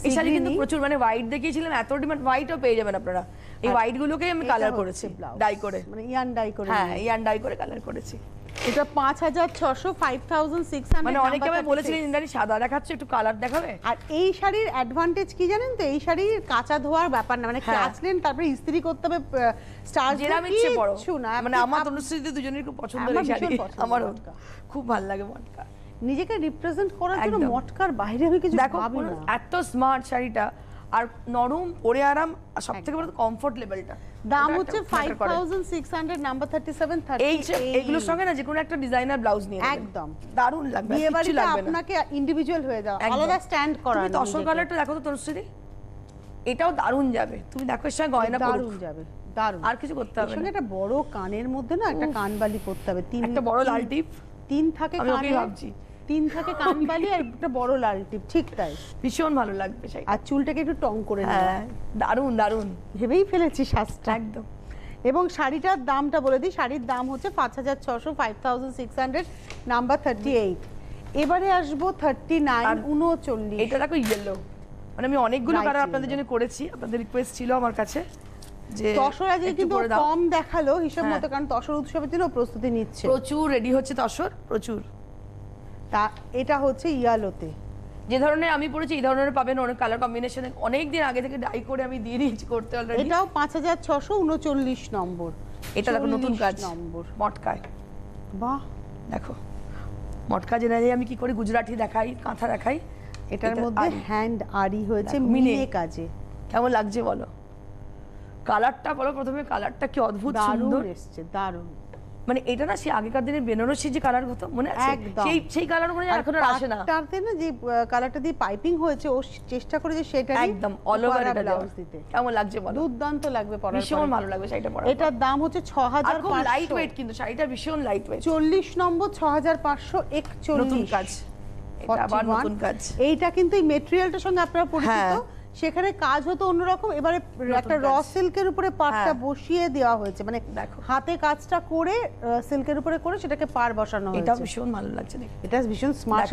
এই শাড়ি কিন্তু প্রচুর মানে হোয়াইট দেখিয়েছিলাম এত ডিমান্ড হোয়াইটও পেয়ে যাবেন আপনারা। এই হোয়াইট গুলোকেই আমি কালার করেছি ডাই করে। মানে ইয়ান ডাই করে হ্যাঁ। ইয়ান ডাই করে কালার করেছি। এটা পাঁচ হাজার ছশো ফাইভ থাউজেন্ড সিক্স মানে অনেকে আমায় বলেছিলেন ইন্দ্রাণী সাদা দেখাচ্ছে একটু কালার দেখাবে? আর এই শাড়ির অ্যাডভান্টেজ কি জানেন তো? এই শাড়ির কাঁচা ধোয়ার ব্যাপার না মানে হ্যাঁ। কাচলেন তারপরে ইস্ত্রি করতে হবে স্টার যেরাম ইচ্ছে পড়ো না। মানে আমার দুজনের খুব পছন্দ আমার এই শাড়ি। পছন্দ খুব ভালো লাগে মটকা। নিজেকে রিপ্রেজেন্ট করার জন্য। মটকার বাইরে আমি কিছু দেখো ভাবি না। এত স্মার্ট শাড়িটা আর নরম পরে আরাম আর সব থেকে বড় কমফোর্ট লেভেলটা দাম হচ্ছে five thousand six hundred number thirty seven এই এগুলোর সঙ্গে না যে কোনো একটা ডিজাইনার ব্লাউজ নিয়ে একদম। দারুণ লাগবে বিয়ে বাড়িতে আপনাকে ইন্ডিভিজুয়াল হয়ে একদম। আলাদা স্ট্যান্ড করা তুমি তসর কালারটা দেখো তো তনুশ্রী। এটাও দারুণ যাবে। তুমি দেখো এর সঙ্গে গয়না দারুণ যাবে দারুণ। আর কিছু করতে হবে সঙ্গে একটা বড় কানের মধ্যে না একটা কানবালি করতে হবে তিন একটা বড় লাল টিপ। তিন থাকে আমি কানে ভাবছি। তিন থাকে কানবালি আর একটা বড় লাল টিপ ঠিক তাই। ভীষণ ভালো লাগবে সেই। আর চুলটাকে একটু টং করে হ্যাঁ। দারুণ দারুণ। ভেবেই ফেলেছি সাজটা একদম। এবং শাড়িটার দামটা বলে দিই শাড়ির দাম হচ্ছে পাঁচ হাজার ছশো five thousand six hundred number thirty eight এবারে আসব থার্টি নাইন উনচল্লিশ। এটা দেখো ইয়েলো মানে আমি অনেকগুলো কালার আপনাদের জন্য করেছি। আপনাদের রিকোয়েস্ট ছিল আমার কাছে যে তসর আজকে কিন্তু কম দেখাল হিসাব হ্যাঁ। মতো কারণ তসর উৎসবের জন্য প্রস্তুতি নিচ্ছে। প্রচুর রেডি হচ্ছে তসর প্রচুর। তা এটা হচ্ছে ইয়ালোতে। যে ধরনের আমি পড়েছি এই ধরনের পাবেন অনেক কালার কম্বিনেশনে অনেক দিন আগে থেকে ডাই করে আমি দিয়ে দিয়েছি করতে অলরেডি এটাও পাঁচ হাজার ছশো উনচল্লিশ নম্বর। এটা দেখো নতুন কাজ। নম্বর। মটকায়। বাহ। দেখো মটকা জেনারেলি আমি কি করে গুজরাটি দেখাই কাঁথা দেখাই। এটার মধ্যে হ্যান্ড আরি হয়েছে মিনে। কাজে। কেমন লাগছে বলো? কালারটা বলো প্রথমে কালারটা কি অদ্ভুত সুন্দর? এসছে দারুণ। মানে এটা না সেই আগেকার দিনের বেনারসি যে কালার হতো মনে আছে? সেই সেই কালার মনে এখন আর আসে না। পাটটাতে না যে কালারটা দিয়ে পাইপিং হয়েছে ও চেষ্টা করে যে সেটা একদম অল ওভার এটা ব্লাউজ দিতে। কেমন লাগছে বলো? দুর্দান্ত লাগবে পরার ভীষণ ভালো লাগবে শাড়িটা পরা এটার দাম হচ্ছে ছ আর হাজার খুব লাইট ওয়েট কিন্তু শাড়িটা ভীষণ লাইট ওয়েট চল্লিশ নম্বর ছ হাজার পাঁচশো নতুন একচল্লিশ কাজ। এটা আবার নতুন কাজ। এইটা কিন্তু এই মেটেরিয়ালটার সঙ্গে আপনারা পরিচিত। হ্যাঁ। সেখানে কাজ হতো অন্যরকম। এবারে একটা র সিল্কের উপরে পাড়টা হ্যাঁ। বসিয়ে দেওয়া হয়েছে। মানে দেখো। হাতে কাজটা করে সিল্কের উপরে করে সেটাকে পার বসানো হয়েছে। ভীষণ ভালো লাগছে এটা ভীষণ স্মার্ট।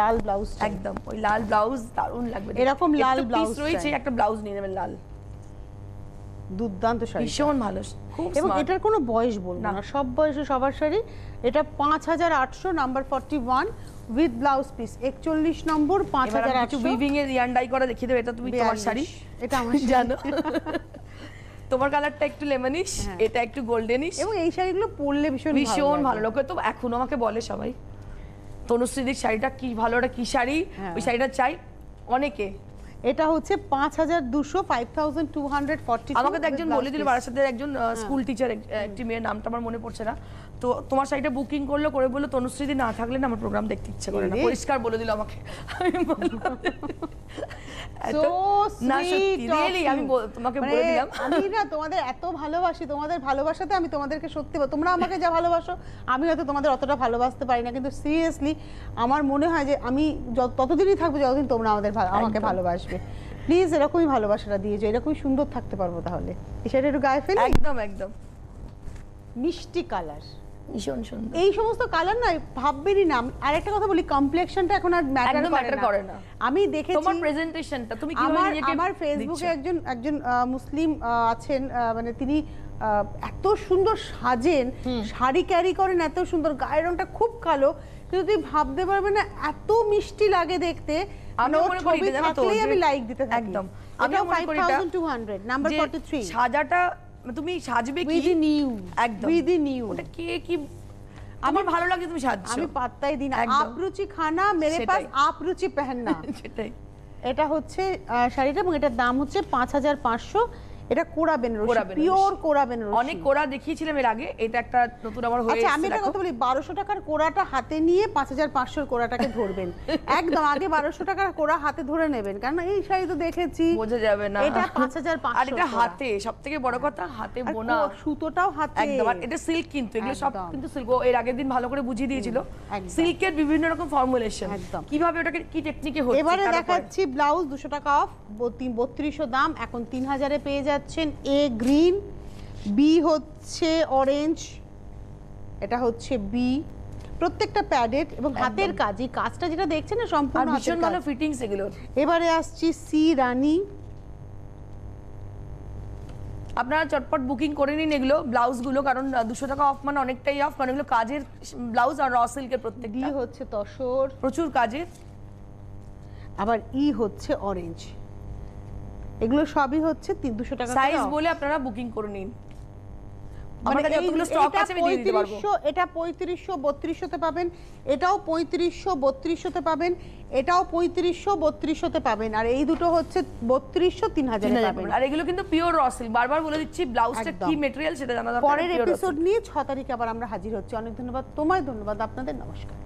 লাল ব্লাউজ একদম। ওই লাল ব্লাউজ দারুণ লাগবে এরকম লাল ব্লাউজ রয়েছে একটা ব্লাউজ নিয়ে নেবেন লাল। দুর্দান্ত শাড়ি। ভীষণ ভালো এবং এটার কোনো বয়স বলব না। না। সব বয়সে সবার শাড়ি। এটা পাঁচ হাজার আটশো number forty one with blouse piece একচল্লিশ নম্বর পাঁচ এবার হাজার আমি কিছু আটশো উইভিং এর ইয়ান ডাই করা দেখিয়ে দেবে এটা তুমি তোমার শাড়ি? এটা আমার [LAUGHS] জানো? [LAUGHS] তোমার কালারটা একটু লেমনিশ হ্যাঁ। এটা একটু গোল্ডেনিশ এবং এই শাড়িগুলো পরলে ভীষণ ভীষণ ভালো লাগে। লোকে তো এখনও আমাকে বলে সবাই তনুশ্রীদির শাড়িটা কি ভালো ওটা কি শাড়ি? হ্যাঁ। ওই শাড়িটা চাই অনেকে। এটা হচ্ছে পাঁচ হাজার দুশো five thousand two hundred forty আমাকে তো একজন বলে দিল বারাসাতের একজন স্কুল টিচার একটি মেয়ের নামটা আমার মনে পড়ছে না। তো তোমার শাড়িটা বুকিং করল করে বলল তনুশ্রীদি না থাকলে না আমার প্রোগ্রাম দেখতে ইচ্ছে করে না। পরিষ্কার বলে দিল আমাকে। আমি বললাম, না sweet সত্যি রিয়েলি আমি তোমাকে মানে বলে দিলাম। আমি না তোমাদের এত ভালোবাসি তোমাদের ভালোবাসাতে আমি তোমাদেরকে সত্যি তোমরা আমাকে যা ভালোবাসো আমি হয়তো তোমাদের অতটা ভালোবাসতে পারি না। কিন্তু সিরিয়াসলি আমার মনে হয় যে আমি ততদিনই থাকব যতদিন তোমরা আমাদের আমাকে। ভালোবাসবে। প্লিজ এরকমই ভালোবাসাটা দিয়েছ এরকমই সুন্দর থাকতে পারব তাহলে। শাড়িটা একটু গায়ে ফেলি? একদম একদম। মিষ্টি কালার ভীষণ সুন্দর। এই সমস্ত কালার না ভাববেনই না। আর একটা কথা বলি এখন আর ম্যাটার করে না। আমি দেখেছি তোমার প্রেজেন্টেশনটা তুমি কি আমার নিজেকে আমার ফেসবুকে একজন একজন মুসলিম আছেন মানে তিনি এত সুন্দর সাজেন শাড়ি ক্যারি করেন এত সুন্দর গায়ের রংটা খুব কালো কিন্তু তুই ভাবতে পারবে না এত মিষ্টি লাগে দেখতে। মানে আমি লাইক দিতে একদম। আমিও আমিও মনে ফাইভ করি এটা, থাউজেন্ড টু হান্ড্রেড নাম্বার যে ফর্টি থ্রি সাজাটা তুমি সাজবে কি? উইথ নিউ একদম। উইথ নিউ ওটা কে কি? আমার ভালো লাগে তুমি সাজছো। আমি পাত্তাই দিন আপরুচি। খানা মেরে। পাস আপরুচি পেহেননা [LAUGHS] সেটাই। এটা হচ্ছে শাড়িটা এবং এটার দাম হচ্ছে পাঁচ হাজার পাঁচশো এটা কোরা বেনারসি কোরা। পিওর কোরা বেনারসি অনেক কোরা দেখিয়েছিলাম এর আগে এটা একটা নতুন আমার হয়ে আচ্ছা আমি একটা কথা বলি বারোশো টাকার কোড়াটা হাতে নিয়ে পাঁচ হাজার পাঁচশোর কোড়াটাকে ধরবেন। [LAUGHS] একদম আগে বারোশো টাকার কোড়া হাতে ধরে নেবেন কারণ এই শাড়ি তো দেখেছি। বোঝা যাবে না। এটা পাঁচ হাজার আর এটা হাতে সব থেকে বড় কথা হাতে বোনা। সুতোটাও হাতে। একদম আর এটা সিল্ক কিন্তু এগুলো সব কিন্তু সিল্ক। এর আগের দিন ভালো করে বুঝিয়ে দিয়েছিল। সিল্কের বিভিন্ন রকম ফর্মুলেশন একদম। কীভাবে ওটাকে কি টেকনিকে হচ্ছে এবারে দেখাচ্ছি ব্লাউজ দুশো টাকা অফ বত্রিশশো দাম এখন তিন হাজারে পেয়ে যাচ্ছেন এ গ্রিন বি হচ্ছে অরেঞ্জ এটা হচ্ছে বি প্রত্যেকটা প্যাডেড এবং হাতের কাজ এই কাজটা যেটা দেখছেন না সম্পূর্ণ ভীষণ। ভালো ফিটিংস এগুলোর এবারে আসছি সি রানী। আপনারা চটপট বুকিং করে নিন এগুলো ব্লাউজগুলো কারণ দুশো টাকা অফ মানে অনেকটাই অফ কারণ এগুলো কাজের ব্লাউজ আর র সিল্কের প্রত্যেকটা। হচ্ছে তসর। প্রচুর কাজের। আবার ই হচ্ছে অরেঞ্জ এগুলো সবই হচ্ছে দুশো টাকা সাইজ বলে আপনারা বুকিং করে নিন। মানে এটা আছে আমি দিয়ে দিতে পারব। 3500 এটা পঁয়ত্রিশশো বত্রিশশোতে পাবেন। এটাও পঁয়ত্রিশশো বত্রিশশোতে পাবেন। এটাও পঁয়ত্রিশশো বত্রিশশোতে পাবেন। আর এই দুটো হচ্ছে বত্রিশশো তিন হাজারে পাবেন। আর এগুলো কিন্তু পিওর র সিল্ক বারবার বলে দিচ্ছি ব্লাউজটা কি মেটেরিয়াল সেটা জানা দরকার পরের। এপিসোড নিয়ে ছ তারিখে আবার আমরা হাজির হচ্ছি। অনেক ধন্যবাদ। তোমায় ধন্যবাদ। আপনাদের নমস্কার।